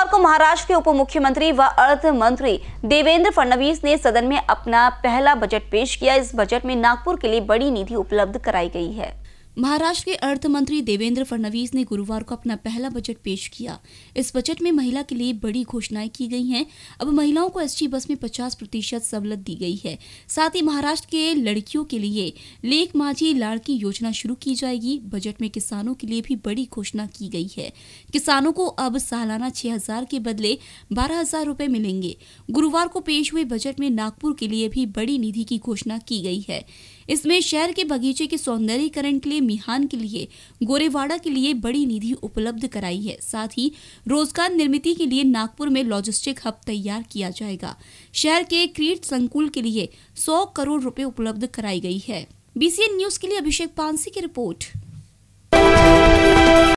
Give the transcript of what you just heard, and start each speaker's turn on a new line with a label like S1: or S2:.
S1: गुरुवार को महाराष्ट्र के उप मुख्यमंत्री व अर्थ मंत्री देवेंद्र फडणवीस ने सदन में अपना पहला बजट पेश किया। इस बजट में नागपुर के लिए बड़ी निधि उपलब्ध कराई गई है।
S2: महाराष्ट्र के अर्थ मंत्री देवेंद्र फडणवीस ने गुरुवार को अपना पहला बजट पेश किया। इस बजट में महिला के लिए बड़ी घोषणाएँ की गई हैं। अब महिलाओं को एसटी बस में 50 प्रतिशत सहूलत दी गई है। साथ ही महाराष्ट्र के लड़कियों के लिए लेख माझी लाड़की योजना शुरू की जाएगी। बजट में किसानों के लिए भी बड़ी घोषणा की गई है। किसानों को अब सालाना छह हज़ार के बदले बारह हज़ार मिलेंगे। गुरुवार को पेश हुए बजट में नागपुर के लिए भी बड़ी निधि की घोषणा की गई है। इसमें शहर के बगीचे के सौंदर्यीकरण के लिए, मिहान के लिए, गोरेवाड़ा के लिए बड़ी निधि उपलब्ध कराई है। साथ ही, रोज़गार निर्मित के लिए नागपुर में लॉजिस्टिक हब तैयार किया जाएगा। शहर के क्रीट संकुल के लिए सौ करोड़ रूपए उपलब्ध कराई गई है। बीसीएन न्यूज़ के लिए अभिषेक पानसी की रिपोर्ट।